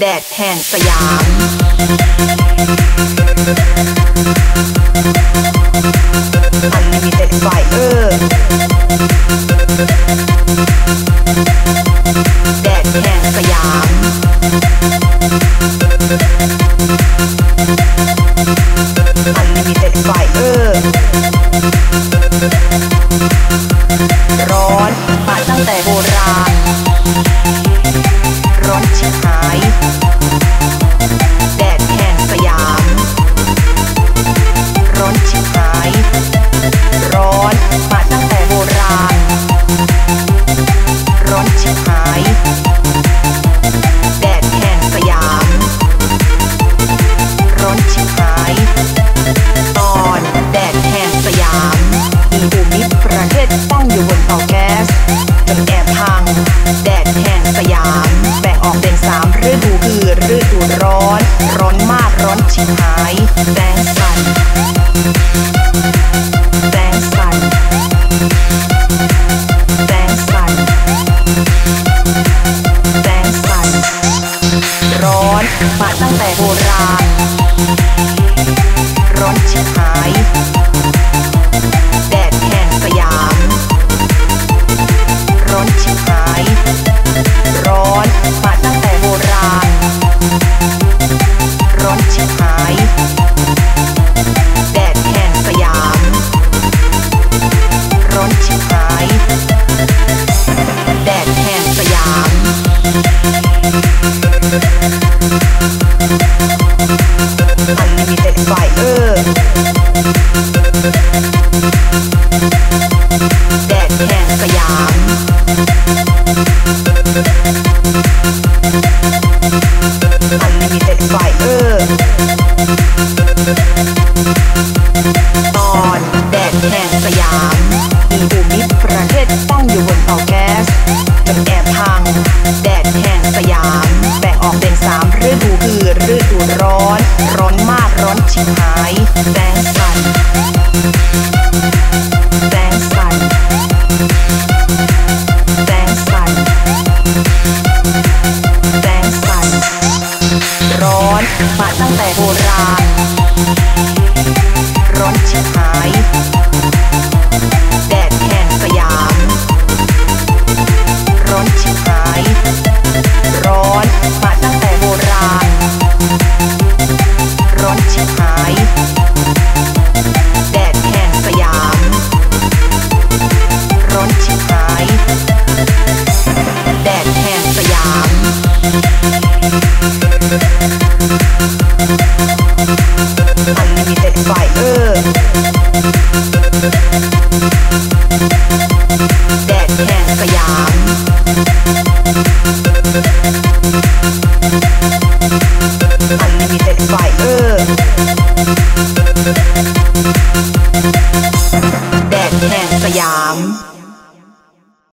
แดดแห่งสยามอันมีเด็ดไฟเออแดดแห่สยามอันมีเด็ดไฟเออร้อนมาตั้งแต่โบราณ ร้อนชิบหาย บ่อยแดดแทนสยามันมีเต็ไฟเออ ตอนแดดแทนสยามีภูมิประเทศต้งอยู่บนเตาแก๊สจนแอบพัง high, best fun. Thank